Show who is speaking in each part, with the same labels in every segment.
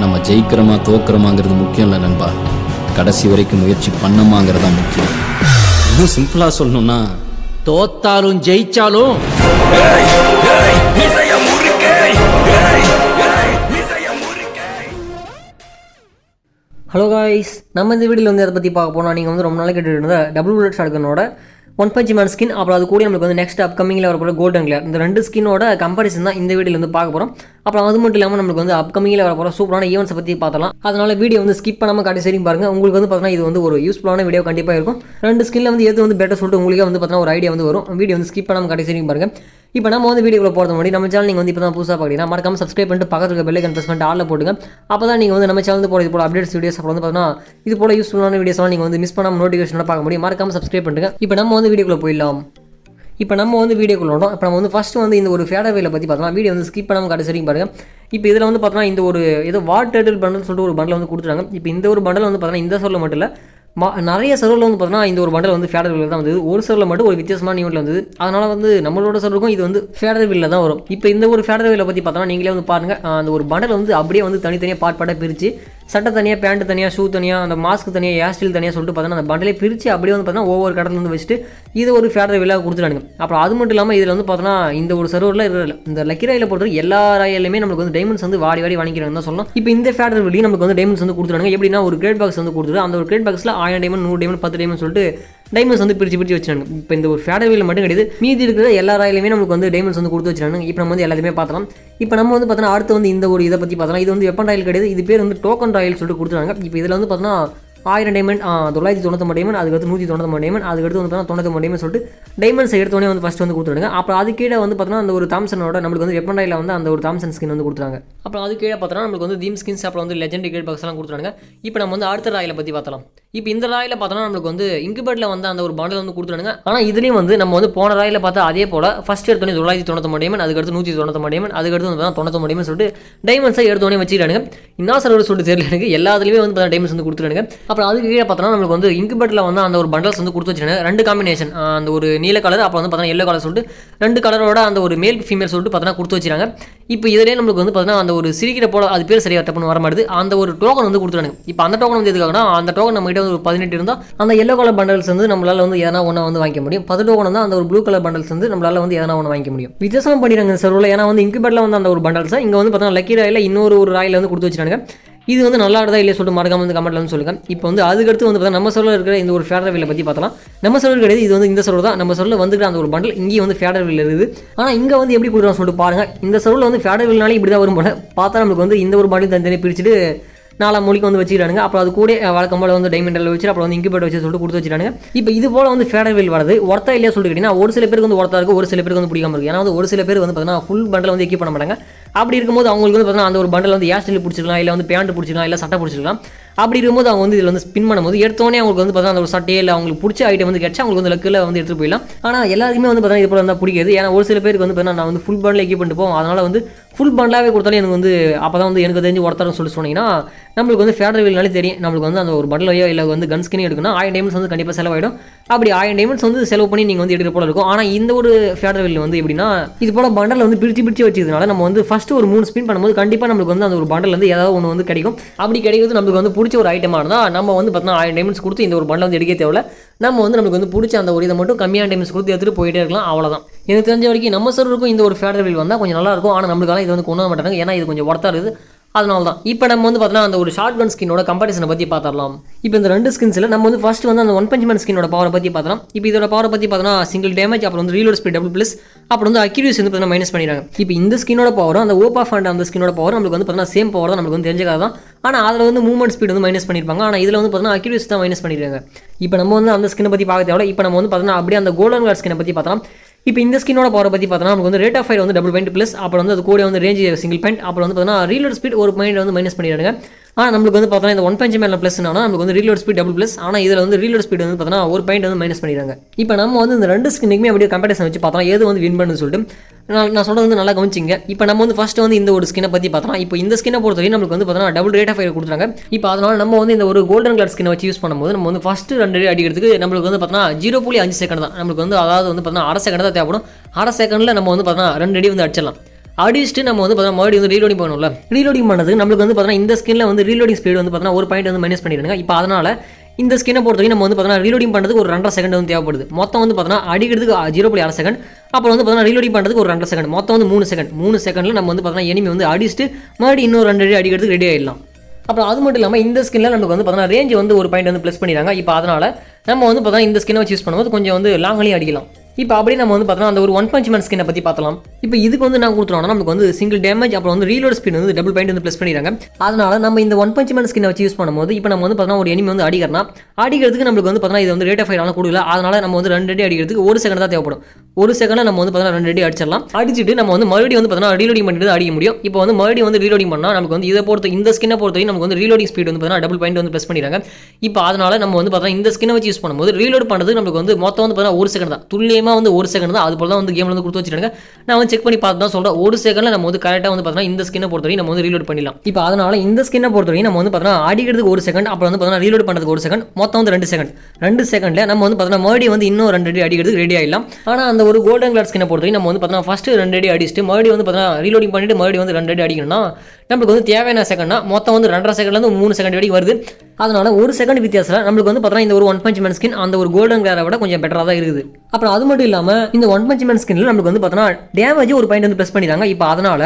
Speaker 1: நம்ம ஜெயிக்கிறோமா தோக்கிறோமாங்கிறது முக்கியம் இல்லை நண்பா. கடைசி வரைக்கும் முயற்சி பண்ணமாங்கிறது தான் முக்கியம். இன்னும் சிம்பிளாக சொல்லணும்னா
Speaker 2: தோத்தாலும் ஜெயிச்சாலும்
Speaker 3: ஹலோ காய்ஸ் நம்ம இந்த வீடியோவில் வந்து அதை பற்றி பார்க்க போனால் நீங்கள் வந்து ரொம்ப நாளைக்கு கேட்டுட்டு இருந்த டபுள் புல்லட் ஷாட்கனோட ஒன் பஞ்ச் மேன் ஸ்கின் அப்புறம் அது கூட நம்மளுக்கு வந்து நெக்ஸ்ட் அப்கமிங்கில் வரப்போகிற கோல்டன் கிளியர் இந்த ரெண்டு ஸ்கினோட கம்பாரிசன் தான் இந்த வீடியோவில் வந்து பார்க்க போகிறோம் அப்புறம் அது மட்டும் இல்லாமல் நம்மளுக்கு வந்து அப்கமிங்கில் வரப்போகிற சூப்பரான ஈவெண்ட்ஸை பற்றி பார்த்தலாம் அதனால வீடியோ வந்து ஸ்கிப் பண்ணாமல் கடைசி வரைக்கும் பாருங்கள் உங்களுக்கு வந்து பார்த்தீங்கன்னா இது வந்து ஒரு யூஸ்ஃபுல்லான வீடியோ கண்டிப்பாக இருக்கும். ரெண்டு ஸ்கின்ல வந்து எது வந்து பெட்டர் சொல்லிட்டு உங்களுக்கே வந்து பார்த்தீங்கன்னா ஒரு ஐடியா வந்து வரும். வீடியோ வந்து ஸ்கிப் பண்ணாமல் கடைசி வரைக்கும் பாருங்க. இப்போ நம்ம வந்து வீடியோக்குள்ள போகிறது முன்னாடி நம்ம சேனல் நீங்கள் வந்து இப்போ தான் புதுசாக பார்க்குறீங்கன்னா மறக்காம சப்ஸ்கிரைப் பண்ணிட்டு பக்கத்தில் இருக்க பெல்லைக்கன் ப்ரெஸ் பண்ணிட்டு ஆளில் போட்டுங்க. அப்போ தான் நீங்கள் வந்து நம்ம சேனல் போகிற இது போல அப்டேட்ஸ் வீடியோஸ் அப்புறம் வந்து பார்த்தீங்கன்னா இது போல யூஸ்ஃபுல்லான வீடியோஸ்லாம் நீங்கள் வந்து மிஸ் பண்ணாமல் நோட்டிஃபிகேஷனோட பார்க்க முடியும். மறக்காம சப்ஸ்கிரைப் பண்ணுங்க இப்போ நம்ம வந்து வீடியோக்குள்ளே போயிடலாம். இப்போ நம்ம வந்து வீடியோக்குள்ள வரோம் இப்போ நம்ம வந்து ஃபஸ்ட்டு வந்து இந்த ஒரு ஃபேடவேல பற்றி பார்த்தோம்னா வீடியோ வந்து ஸ்கிப் பண்ணாமல் கடைசி வரைக்கும் பாருங்க. இப்போ இதில் வந்து பார்த்தோம்னா இந்த ஒரு ஏதோ வாட் டேட்டில் பண்டல் சொல்லிட்டு ஒரு பண்டல் வந்து கொடுத்துருக்காங்க இப்போ இந்த ஒரு பண்டல் வந்து பார்த்தோன்னா இந்த சொல்ல மட்டும் இல்லை. மா நிறைய சர்வரில் வந்து பார்த்தோன்னா இந்த ஒரு பண்டல் வந்து ஃபேடர் வில்லில் தான் வந்து ஒரு சர்வரில் மட்டும் ஒரு வித்தியாசமான ஈவெண்ட்டில் வந்து அதனால் வந்து நம்மளோட சர்வருக்கும் இது வந்து ஃபேடர் வில்லில் தான் வரும். இப்போ இந்த ஒரு ஃபேடர் வில்லை பற்றி பார்த்தோன்னா நீங்களே வந்து பாருங்கள் அந்த ஒரு பண்டல் வந்து அப்படியே வந்து தனித்தனியாக பாட் பாட்டாக பிரித்து சட்டை தனியாக பேண்ட் தனியாக ஷூ தனியாக அந்த மாஸ்க் தனியாக ஹேர் ஸ்டைல் தனியாக சொல்லிட்டு பார்த்தோன்னா அந்த பண்டலே பிரித்து அப்படியே வந்து பார்த்தோன்னா ஒவ்வொரு கடத்துல வந்து வச்சுட்டு இது ஒரு ஃபேடர் விழா கொடுத்துட்டானுங்க. அப்புறம் அது மட்டும் இல்லாமல் இதில் வந்து பார்த்தோன்னா இந்த ஒரு சர்வரில் இந்த லக்கி ராயில் பொறுத்த எல்லா ராயிலுமே நமக்கு வந்து டைமண்ட்ஸ் வந்து வாடி வாடி வாங்கிக்கிறாங்கன்னு தான் சொல்லலாம் இப்போ இந்த ஃபேடர் வில்லையும் நமக்கு வந்து டைமண்ட்ஸ் வந்து கொடுத்துட்டாங்க எப்படின்னா ஒரு கிரேட் பாக்ஸ் வந்து கொடுத்துட்டு அந்த ஒரு கிரேட் பாக்ஸில் ஆயிரம் டைமண்ட் நூறு டைமண்ட் பத்து டைமண்ட் சொல்லிட்டு டைமண்ட்ஸ் வந்து பிரித்து பிரித்து வச்சிருக்காங்க இப்போ இந்த ஒரு ஃபேடவேல மட்டும் கிடையாது. மீதி இருக்கிற எல்லா ராயிலுமே நமக்கு வந்து டைமண்ட்ஸ் வந்து கொடுத்து வச்சிருக்காங்க இப்போ நம்ம வந்து எல்லாத்தையுமே பார்த்தலாம் இப்போ நம்ம வந்து பார்த்தோன்னா அடுத்து வந்து இந்த ஒரு இதை பற்றி பார்த்தலாம் இது வந்து வெப்பன் ராயல் கிடையாது. இது பேர் வந்து டோக்கன் ராயல் சொல்லிட்டு கொடுத்துருக்காங்க. இப்போ இதில் வந்து பார்த்தோன்னா ஆயிரம் டைமண்ட் தொள்ளாயிரத்தி தொண்ணூத்தொம்பது டைமண்ட் அதுக்கடுத்து நூற்றி தொண்ணூத்தொம்பது டைமண்ட் அதுக்கடுத்து வந்து பார்த்தீங்கன்னா தொண்ணூத்தொம்பது டைமண்ட் சொல்லிட்டு டைமண்ட்ஸ் எடுத்தோடனே வந்து ஃபஸ்ட் வந்து கொடுத்துருங்க அப்புறம் அது கீழே வந்து பார்த்தீங்கன்னா அந்த ஒரு தாம்சனோட நம்மளுக்கு வந்து வெப்பன் ராயில் வந்து அந்த ஒரு தாம்சன் ஸ்கின் வந்து கொடுத்துறாங்க அப்புறம் அது கீழே பார்த்தோன்னா நம்மளுக்கு வந்து தீம் ஸ்கின்ஸ் அப்புறம் வந்து லெஜெண்ட் கேட் பாக்ஸ்லாம் எல்லாம் இப்போ நம்ம வந்து அடுத்த ராயில் பற்றி பார்த்தலாம் இப்போ இந்த ராயில் பார்த்தோன்னா நம்மளுக்கு வந்து இங்குபேட்டில் வந்து அந்த ஒரு பாண்டில் வந்து கொடுத்துருங்க ஆனால் இதுலேயும் வந்து நம்ம வந்து போன ராயில் பார்த்தா அதே போல் ஃபஸ்ட் எடுத்தோடனே தொள்ளாயிரத்தி தொண்ணூத்தொம்பது டைமண்ட் அதுக்கடுத்து நூற்றி தொண்ணூத்தொம்பது டைமண்ட் அதுக்கடுத்து வந்து தொண்ணூத்தொம்பது டைமண்ட் சொல்லிட்டு டைமண்ட்ஸை எடுத்தோடனே வச்சுக்கிறானுங்க இன்னும் சார் சொல்லிட்டு தெரியல எனக்கு எல்லாத்துலேயுமே வந்து பார்த்தா டைமண்ட்ஸ் வந்து கொடுத்துருங்க அப்புறம் அதுக்கு கீழே பார்த்தோன்னா நம்மளுக்கு வந்து இங்குபேட்டில் வந்து அந்த ஒரு பண்டல்ஸ் வந்து கொடுத்து வச்சுருக்காங்க. ரெண்டு காம்பினேஷன் அந்த ஒரு நீல கலர் அப்புறம் வந்து பார்த்தீங்கன்னா எல்லோ கலர் சொல்லிட்டு ரெண்டு கலரோட அந்த ஒரு மேல் ஃபீமேல் சொல்லிட்டு பார்த்தோன்னா கொடுத்து வச்சிருக்காங்க. இப்போ இதிலே நம்மளுக்கு வந்து பார்த்தீங்கன்னா அந்த ஒரு சிரிக்கிற போல அது பேர் சரியாக தப்புன்னு வர மாட்டேது. அந்த ஒரு டோக்கன் வந்து கொடுத்துருக்காங்க இப்போ அந்த டோக்கன் வந்து எதுக்காகனா அந்த டோக்கன் நம்ம கிட்ட ஒரு பதினெட்டு இருந்தால் அந்த எல்லோ கலர் பண்டல்ஸ் வந்து நம்மளால வந்து எதனா ஒன்றா வந்து வாங்கிக்க முடியும். பத்து ஒன்று தான் அந்த ஒரு ப்ளூ கலர் பண்டல்ஸ் வந்து நம்மளால வந்து எதனா ஒன்று வாங்கிக்க முடியும். வித்தியாசமாக பண்ணிடுறாங்க இந்த சர்வில் ஏன்னா வந்து இன்குபேட்டில் வந்து அந்த ஒரு பண்டல்ஸ் இங்கே வந்து பார்த்தீங்கன்னா லக்கி ராயில் இன்னொரு ஒரு ராயில் வந்து கொடுத்து வச்சிருக்காங்க இது வந்து நல்லா இருந்தா இல்லையா சொல்லிட்டு மறக்காம வந்து கமெண்ட்ல வந்து சொல்லுங்க. இப்போ வந்து அதுக்கடுத்து வந்து பார்த்தா நம்ம சொல்ல இருக்கிற இந்த ஒரு ஃபேடர் வீலை பற்றி பார்த்தலாம் நம்ம சொல்ல கிடையாது இது வந்து இந்த சொல்ல தான். நம்ம சொல்ல வந்துக்கிற அந்த ஒரு பண்டில் இங்கேயும் வந்து ஃபேடர் வீல் இருக்குது. ஆனால் இங்கே வந்து எப்படி கொடுக்குறான்னு சொல்லிட்டு பாருங்க. இந்த சொல்ல வந்து ஃபேடர் வீல்னாலே இப்படி தான் வரும் போல. பார்த்தா நம்மளுக்கு வந்து இந்த ஒரு பண்டில் தனித்தனி பிரிச்சுட்டு நாலாம் மொழிக்கு வந்து வச்சுக்கிறானுங்க. அப்புறம் அது கூட வழக்கம் போல வந்து டைமண்டில் வச்சு அப்புறம் வந்து இன்குபேட் வச்சு சொல்லிட்டு கொடுத்து வச்சுட்டாங்க இப்போ இது போல வந்து ஃபேடர் வீல் வரது ஒருத்தா இல்லையா சொல்லிட்டு கேட்டிங்கன்னா ஒரு சில பேருக்கு வந்து ஒருத்தா இருக்கு ஒரு சில பேருக்கு வந்து பிடிக்காம இருக்கு. ஏன்னா வந்து ஒரு சில பேர் வந்து பார்த்தீங்கன்னா ஃபுல் பண்டில் வந்து எக்கி பண்ண மாட்டாங்க. அப்படி இருக்கும்போது அவங்களுக்கு வந்து பார்த்தீங்கன்னா அந்த ஒரு பண்டில் வந்து ஏர் ஸ்டைல் பிடிச்சிக்கலாம் இல்லை வந்து பேண்ட் பிடிச்சிக்கலாம் இல்லை சட்டை பிடிச்சிக்கலாம். அப்படி இருக்கும்போது அவங்க வந்து இதில் வந்து ஸ்பின் பண்ணும்போது எடுத்தோடனே அவங்களுக்கு வந்து பார்த்தீங்கன்னா அந்த ஒரு சட்டையே இல்லை அவங்களுக்கு பிடிச்ச ஐட்டம் வந்து கிடைச்சா அவங்களுக்கு வந்து லக்கில் வந்து எடுத்துகிட்டு போயிடலாம். ஆனால் எல்லாருக்குமே வந்து பார்த்தீங்கன்னா இது போல இருந்தால் பிடிக்காது. ஏன்னா ஒரு சில பேருக்கு வந்து பார்த்தீங்கன்னா நான் வந்து ஃபுல் பண்டில் எக்யூப் பண்ணிட்டு போவோம் அதனால் வந்து ஃபுல் பண்டலாகவே கொடுத்தாலும் எனக்கு வந்து அப்போ தான் வந்து எனக்கு தெரிஞ்சு ஒருத்தரும் சொல்லி சொன்னீங்கன்னா நம்மளுக்கு வந்து ஃபேடர் வீல்னாலே தெரியும். நம்மளுக்கு வந்து அந்த ஒரு பண்டலையோ இல்லை வந்து கன் ஸ்கினே எடுக்கணும் ஆயிரம் டைமண்ட்ஸ் வந்து கண்டிப்பாக செலவாயிடும். அப்படி ஆயிரம் டைமண்ட்ஸ் வந்து செலவு பண்ணி நீங்கள் வந்து எடுக்கிற போல இருக்கும். ஆனால் இந்த ஒரு ஃபேடர் வீல் வந்து எப்படின்னா இது போல் பண்டல் வந்து பிரித்து பிரித்து வச்சதுனால நம்ம வந்து ஃபஸ்ட் ஃபஸ்ட்டு ஒரு மூணு ஸ்பின் பண்ணும்போது கண்டிப்பாக நம்மளுக்கு வந்து அந்த ஒரு பண்டல் வந்து ஏதாவது ஒன்று வந்து கிடைக்கும். அப்படி கிடைக்கிறது நம்மளுக்கு வந்து பிடிச்ச ஒரு ஐட்டமாக இருந்தால் நம்ம வந்து பார்த்தீங்கன்னா ஆயிரம் டைமண்ட்ஸ் கொடுத்து இந்த ஒரு பண்டல் வந்து எடுக்க தேவையில்ல. நம்ம வந்து நமக்கு வந்து பிடிச்ச அந்த ஒரு இதை மட்டும் கம்மியான டைம்ஸ் கொடுத்து எடுத்துகிட்டு போயிட்டே இருக்கலாம் அவ்வளோதான் எனக்கு தெரிஞ்ச வரைக்கும் நம்ம சர்வருக்கும் இந்த ஒரு ஃபேடர் வீல் வந்தால் கொஞ்சம் நல்லா இருக்கும். ஆனால் நம்மளுக்கால இது வந்து கொண்டு வர மாட்டாங்க. ஏன்னா இது கொஞ்சம் ஒர்த்தாக இருக்குது. அதனால தான் இப்போ நம்ம வந்து பார்த்தோன்னா அந்த ஒரு ஷார்ட் கன் ஸ்கினோட கம்பேரிசனை பற்றி பார்த்துடலாம் இப்போ இந்த ரெண்டு ஸ்கின்ஸில் நம்ம வந்து ஃபர்ஸ்ட் வந்து அந்த ஒன் பஞ்ச் மேன் ஸ்கின்னோட பவரை பற்றி பார்த்தலாம் இப்போ இதோட பவரை பற்றி பார்த்தோன்னா சிங்கிள் டேமேஜ் அப்புறம் வந்து ரீலோட் ஸ்பீட் டபுள் ப்ளஸ் அப்புறம் வந்து அக்யூரிஸ் வந்து பார்த்தீங்கன்னா மைனஸ் பண்ணிடுறாங்க. இப்போ இந்த ஸ்கினோட பவரும் அந்த ஓப்பா ஃபண்ட் அந்த ஸ்கினோட பவர் நம்மளுக்கு வந்து பார்த்தீங்கன்னா சேம் பவர் தான் நமக்கு வந்து தெரிஞ்சக்காக தான் ஆனால் அதில் வந்து மூவ்மெண்ட் ஸ்பீட் வந்து மைனஸ் பண்ணியிருப்பாங்க ஆனால் இதில் வந்து பார்த்தீங்கன்னா அக்யூரிஸ் தான் மைனஸ் பண்ணிடுறாங்க இப்போ நம்ம வந்து அந்த ஸ்கினை பற்றி பார்க்க தேவையில்ல. இப்போ நம்ம வந்து பார்த்தீங்கன்னா அப்படியே அந்த கோல்டன் கார்ட் ஸ்கினை பற்றி பார்த்தோம்னா இப்போ இந்த ஸ்கின்னோட பவர் பற்றி பார்த்தோம்னா நமக்கு வந்து ரேட் ஆஃப் ஃபயர் வந்து டபுள் பாயிண்ட் ப்ளஸ் அப்புறம் வந்து அது கூட வந்து ரேஞ்ச் சிங்கிள் பாயிண்ட் அப்புறம் வந்து பார்த்தீங்கன்னா ரீலோட் ஸ்பீட் ஒரு பாயிண்ட் வந்து மைனஸ் பண்ணிடுறாங்க ஆனால் நம்மளுக்கு வந்து பார்த்தோன்னா இந்த ஒன் பஞ்ச் மேலே ப்ளஸ்னா நமக்கு வந்து ரீலோட் ஸ்பீட் டபுள் ப்ளஸ் ஆனால் இதில் வந்து ரீலோட் ஸ்பீட் வந்து பார்த்தோன்னா ஒரு பாயிண்ட் வந்து மைனஸ் பண்ணிடுறாங்க இப்போ நம்ம வந்து இந்த ரெண்டு ஸ்கின்னுக்குமே அப்படியே கம்பேரிசன் வச்சு பார்த்தோம் எது வந்து வின் பண்ணுன்னு சொல்லிட்டு நான் நான் சொல்கிறது வந்து நல்லா கவனிச்சிங்க. இப்போ நம்ம வந்து ஃபஸ்ட்டு வந்து இந்த ஒரு ஸ்கினை பற்றி பார்த்தோம் இப்போ இந்த ஸ்கினை பொறுத்தவரைக்கும் நம்மளுக்கு வந்து பார்த்தோன்னா டபுள் ரேட் ஆஃப் ஃபயர் கொடுத்துறாங்க. இப்போ அதனால் நம்ம வந்து இந்த ஒரு கோல்டன் கலர் ஸ்கினை வச்சு யூஸ் பண்ணும்போது நம்ம வந்து ஃபஸ்ட்டு ரெண்டு அடி அடிக்கிறதுக்கு நம்மளுக்கு வந்து பார்த்தோன்னா ஜீரோ புள்ளி அஞ்சு செகண்ட் தான். நம்மளுக்கு வந்து அதாவது வந்து பார்த்தோன்னா அரை செகண்ட் தான் தேவைப்படும். அரை செகண்டில் நம்ம வந்து பார்த்தோன்னா ரெண்டு அடி வந்து அடிச்சிடலாம். அடிச்சுட்டு நம்ம வந்து பார்த்தீங்கன்னா மறுபடியும் வந்து ரீலோடிங் பண்ணணும்ல. ரீலோடிங் பண்ணது நம்மளுக்கு வந்து பார்த்தீங்கன்னா இந்த ஸ்கின்ல வந்து ரீலோடிங் ஸ்பீடு வந்து பார்த்தா ஒரு பாயிண்ட் வந்து மைனஸ் பண்ணிடுங்க. இப்போ அதனால இந்த ஸ்கின்னை பொறுத்த வரைக்கும் நம்ம வந்து பார்த்தா ரீலோடிங் பண்ணுறதுக்கு ஒரு ரெண்டரை செகண்ட் வந்து தேவைப்படுது. மொத்தம் வந்து பார்த்தீங்கன்னா அடிக்கிறதுக்கு ஜீரோ புள்ளி அரை செகண்ட் அப்புறம் வந்து பார்த்தீங்கன்னா ரீலோடிங் பண்ணுறதுக்கு ஒரு ரெண்டரை செகண்ட் மொத்தம் வந்து மூணு செகண்ட் மூணு செகண்டில் நம்ம வந்து பார்த்தீங்கன்னா எனிமி வந்து அடிச்சுட்டு மறுபடியும் இன்னொரு ரெண்டு அடி அடிக்கிறதுக்கு ரெடி ஆயிடலாம். அப்புறம் அது மட்டும் இல்லாமல் இந்த ஸ்கின்ல நமக்கு வந்து பார்த்தீங்கன்னா ரேஞ்ச் வந்து ஒரு பாயிண்ட் வந்து ப்ளஸ் பண்ணிடுறாங்க. இப்போ அதனால் நம்ம வந்து பார்த்தீங்கன்னா இந்த ஸ்கின்னை வச்சு யூஸ் பண்ணும்போது கொஞ்சம் வந்து லாங்லேயும் அடிக்கலாம். இப்போ அப்படியே நம்ம வந்து பார்த்தோம்னா அந்த ஒரு ஒன் பஞ்ச் மேன் ஸ்கினை பற்றி பார்த்தலாம் இப்போ இதுக்கு வந்து நான் கொடுத்துருவோம்னா நமக்கு வந்து சிங்கிள் டேமேஜ் அப்புறம் வந்து ரீலோட் ஸ்பீட் வந்து டபுள் பாயிண்ட் வந்து ப்ளஸ் பண்ணிடுறாங்க. அதனால நம்ம இந்த ஒன் பஞ்ச் மேன் ஸ்கினை வச்சு யூஸ் பண்ணும்போது இப்போ நம்ம வந்து பார்த்தோம்னா ஒரு எனிமி வந்து அடிக்கிறனா அடிக்கிறதுக்கு நம்மளுக்கு வந்து பார்த்தோம்னா இது வந்து ரேட் ஆஃப் ஃபயர் கொடுக்கல அதனால நம்ம வந்து ரெண்டு அடி அடிக்கிறதுக்கு ஒரு செகண்ட் தான் தேவைப்படும். ஒரு செகண்ட் நம்ம வந்து பார்த்தோம்னா ரெண்டு அடி அடிச்சிடலாம். அடிச்சுட்டு நம்ம வந்து மறுபடியும் வந்து பார்த்தோம்னா ரீலோடிங் பண்ணிட்டு அடிக்க முடியும். இப்போ வந்து மறுபடியும் வந்து ரீலோடிங் பண்ணால் நமக்கு வந்து இதை பொறுத்த இந்த ஸ்கின்னை பொறுத்தவரைக்கும் நமக்கு வந்து ரீலோடிங் ஸ்பீட் வந்து பார்த்தீங்கன்னா டபுள் பாயிண்ட் வந்து ப்ளஸ் பண்ணிடுறாங்க. இப்போ அதனால நம்ம வந்து பார்த்தோம்னா இந்த ஸ்கின்னை வச்சு யூஸ் பண்ணும்போது ரீலோட் பண்ணுறது நமக்கு வந்து மொத்தம் வந்து பார்த்தீங்கன்னா ஒரு செகண்ட் தான். துல்லியமாக வந்து ஒரு செகண்ட் தான். அது போல் தான் வந்து கேமில் வந்து கொடுத்து வச்சிருக்காங்க. நான் வந்து செக் பண்ணி பார்த்து தான் சொல்கிறேன் ஒரு செகண்டில் நம்ம வந்து கரெக்டாக வந்து பார்த்தோம்னா இந்த ஸ்கின்னை பொறுத்தவரைக்கும் நம்ம வந்து ரீலோட் பண்ணிடலாம். இப்போ அதனால இந்த ஸ்கின்னை பொறுத்தவரைக்கும் நம்ம வந்து பார்த்தோம்னா அடிக்கிறதுக்கு ஒரு செகண்ட் அப்புறம் வந்து பார்த்தோம்னா ரீலோட் பண்ணுறதுக்கு ஒரு செகண்ட் மொத்தம் வந்து ரெண்டு செகண்ட் ரெண்டு செகண்டில் நம்ம வந்து பார்த்தோம்னா மறுபடியும் வந்து இன்னும் ரெண்டு அடி அடிக்கிறதுக்கு ரெடி ஆகிடலாம் ஆனால் அந்த ஒரு கோல்டன் கிளாட் ஸ்கினை பொறுத்தவரைக்கும் நம்ம வந்து பார்த்தோம்னா ஃபஸ்ட்டு ரெண்டு அடி அடிச்சுட்டு மறுபடியும் வந்து பார்த்தீங்கன்னா ரீலோடிங் பண்ணிட்டு மறுபடியும் வந்து ரெண்டு அடி அடிக்கணும்னா நம்மளுக்கு வந்து தேவையான செகண்ட்னா மொத்தம் வந்து ரெண்டரை செகண்ட்லேருந்து மூணு செகண்ட் வரைக்கும் வருது. அதனால் ஒரு செகண்ட் வித்தியாசத்தில் நம்மளுக்கு வந்து பார்த்தீங்கன்னா இந்த ஒரு ஒன் பஞ்ச் மேன் ஸ்கின் அந்த ஒரு கோல்டன் கிளாரை விட கொஞ்சம் பெட்டராக தான் இருக்குது. அப்புறம் அது மட்டும் இல்லாமல் இந்த ஒன் பஞ்ச் மேன் ஸ்கின்ல நம்மளுக்கு வந்து பார்த்தோன்னா டேமேஜ் ஒரு பாயிண்ட் வந்து ப்ளஸ் பண்ணிடுறாங்க. இப்போ அதனால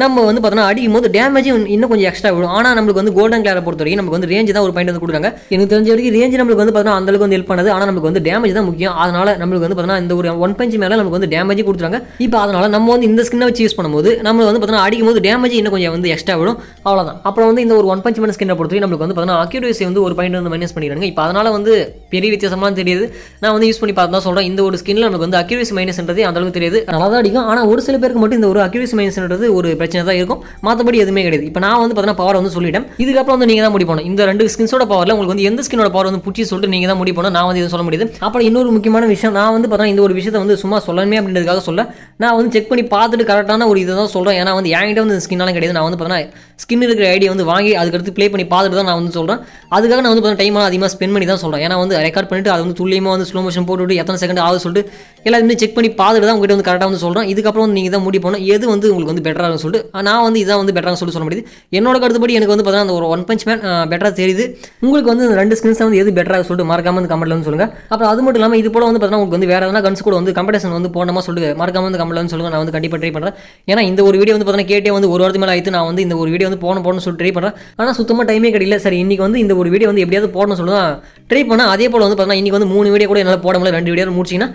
Speaker 3: நம்ம வந்து பார்த்தோம்னா அடிக்கும் போது டேமேஜும் இன்னும் கொஞ்சம் எக்ஸ்ட்ரா விடும். ஆனால் நம்மளுக்கு வந்து கோல்டன் கிளாரை பொறுத்த வரைக்கும் நமக்கு வந்து ரேஞ்ச் தான் ஒரு பாயிண்ட் வந்து கொடுக்குறாங்க. எனக்கு தெரிஞ்ச வரைக்கும் ரேஞ்ச் நம்மளுக்கு வந்து பார்த்தோம்னா அந்த அளவுக்கு வந்து ஹெல்ப் பண்ணது. ஆனால் நமக்கு வந்து டேமேஜ் தான் முக்கியம். அதனால நம்மளுக்கு வந்து பார்த்தோம்னா இந்த ஒரு ஒன் பஞ்ச் மேலே நமக்கு வந்து டேமேஜ் கொடுத்துறாங்க. இப்போ அதனால நம்ம வந்து இந்த ஸ்கின்னை வச்சு யூஸ் பண்ணும்போது நம்ம வந்து பார்த்தோம்னா அடிக்கும் போது டேமேஜ் இன்னும் கொஞ்சம் வந்து எக்ஸ்ட்ரா விடும். அவ்வளோதான் அப்புறம் வந்து இந்த ஒரு ஒன் பஞ்ச் மேன் ஸ்கின்னை பொறுத்த வரைக்கும் நம்மளுக்கு வந்து பார்த்தோம்னா அக்யூரேசி வந்து ஒரு பாயிண்ட் வந்து மைனஸ் பண்ணிடுறாங்க. இப்போ அதனால வந்து பெரிய வித்தியாசமாக தெரியுது. நான் வந்து யூஸ் பண்ணி பார்த்து தான் சொல்கிறேன் இந்த ஒரு ஸ்கின்ல நமக்கு வந்து அக்யூரேசி மைனஸ்ன்றது அந்த அளவுக்கு தெரியுது. நல்லா தான் அடிக்கும். ஆனால் ஒரு சில பேருக்கு மட்டும் இந்த ஒரு அக்யூரேசி மைனஸ்ன்றது ஒரு பிரச்சனை தான் இருக்கும். மற்றபடி எதுவுமே கிடையாது. இப்போ நான் வந்து பார்த்தீங்கன்னா பவர் வந்து சொல்லிட்டேன். இதுக்கப்புறம் வந்து நீங்கள் தான் முடிவு இந்த ரெண்டு ஸ்கின்ஸோட பவரில் உங்களுக்கு வந்து எந்த ஸ்கினோட பவர் வந்து பிடிச்சி சொல்லிட்டு நீங்கள் தான் முடிவு நான் வந்து இதை சொல்ல முடியுது. அப்புறம் இன்னொரு முக்கியமான விஷயம் நான் வந்து பார்த்தீங்கன்னா இந்த ஒரு விஷயத்தை வந்து சும்மா சொல்லணுமே அப்படின்றதுக்காக சொல்ல நான் வந்து செக் பண்ணி பார்த்துட்டு கரெக்டான ஒரு இதை தான் சொல்கிறேன் ஏன்னா வந்து என்கிட்ட வந்து ஸ்கின்னாலும் கிடையாது. நான் வந்து பார்த்தீங்கன்னா ஸ்கின் இருக்கிற ஐடியா வந்து வாங்கி அதுக்கடுத்து ப்ளே பண்ணி பார்த்துட்டு தான் நான் வந்து சொல்கிறேன் அதுக்காக நான் வந்து பார்த்தீங்கன்னா டைம் அதிகமாக ஸ்பெண்ட் பண்ணி தான் சொல்கிறேன் ஏன்னா வந்து ரெக்கார்ட் பண்ணிட்டு அது வந்து துல்லியமாக வந்து ஸ்லோ மோஷன் போட்டுவிட்டு எத்தனை செகண்ட் ஆகுது சொல்லிட்டு எல்லாத்தையுமே செக் பண்ணி பார்த்துட்டு தான் உங்ககிட்ட வந்து கரெக்டாக வந்து சொல்கிறேன் இதுக்கப்புறம் வந்து நீங்கள் தான் முடிவு பண்ணணும் எது வந்து உங்களுக்கு வந்து பெட்டராக சொல்லிட்டு நான் வந்து இதான் வந்து பெட்டராக சொல்லி சொல்ல முடியுது. என்னோட கருத்துப்படி எனக்கு வந்து பார்த்தீங்கன்னா அந்த ஒரு ஒன் பஞ்ச் மேன் பெட்டராக தெரியுது. உங்களுக்கு வந்து இந்த ரெண்டு ஸ்கின்ஸ் வந்து எது பெட்டராக சொல்லிட்டு மறக்காம வந்து கமெண்ட்ல வந்து சொல்லுங்கள் அப்புறம் அது மட்டும் இல்லாமல் இது போல வந்து பார்த்தீங்கன்னா உங்களுக்கு வந்து வேறு எதனா கன்ஸ் கூட வந்து கம்பெடிஷன் வந்து போனோமா சொல்லுங்க மறக்காம வந்து கமெண்ட்ல வந்து சொல்லுங்கள் நான் வந்து கண்டிப்பாக ட்ரை பண்ணுறேன் ஏன்னா இந்த ஒரு வீடியோ வந்து பார்த்தீங்கன்னா கேட்டே வந்து ஒரு வாரத்து மேலே ஆயிட்டு நான் வந்து இந்த ஒரு வீடியோ வந்து போன போகணும்னு சொல்லிட்டு ட்ரை பண்ணுறேன் ஆனால் சுத்தமாக டைமே கிடையில சரி இன்னைக்கு வந்து இந்த ஒரு வீடியோ வந்து எப்படியாவது போடணும் சொல்லுதான் ட்ரை பண்ணேன். அதே போல் வந்து பார்த்தீங்கன்னா இன்றைக்கி வந்து மூணு வீடியோ கூட என்னால் போட முடியல. ரெண்டு வீடியோ முடிச்சிங்கன்னா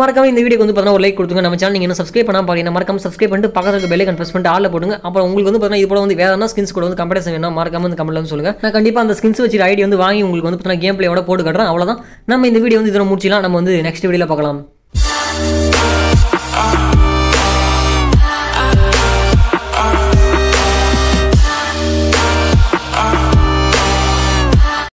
Speaker 3: மறக்காம இந்த வீடியோ வந்து பார்த்தீங்கன்னா ஒரு லைக் கொடுத்துங்க. நம்ம சேனல் நீங்கள் என்ன சப்ஸ்கிரைப் பண்ணால் பாருங்க. மறக்காம சப்ஸ்கிரைப் பண்ணிட்டு பக்கத்தில் பெல்லை கன்ஃபர்ஸ் பண்ணிட்டு ஆளில் போடுங்க. அப்புறம் உங்களுக்கு வந்து பார்த்தீங்கன்னா இது போல வந்து வேறு ஸ்கின்ஸ் கூட வந்து கம்பெடிஷன் வேணும் மறக்காம வந்து கமெண்ட்ல வந்து நான் கண்டிப்பாக அந்த ஸ்கின்ஸ் வச்சு ஐடியா வந்து வாங்கி உங்களுக்கு வந்து பார்த்தீங்கன்னா கேம் பிளேயோட போட்டு கட்டுறேன். அவ்வளோதான் நம்ம இந்த வீடியோ வந்து இதோட முடிச்சிடலாம் நம்ம வந்து நெக்ஸ்ட் வீடியோவில் பார்க்கலாம்.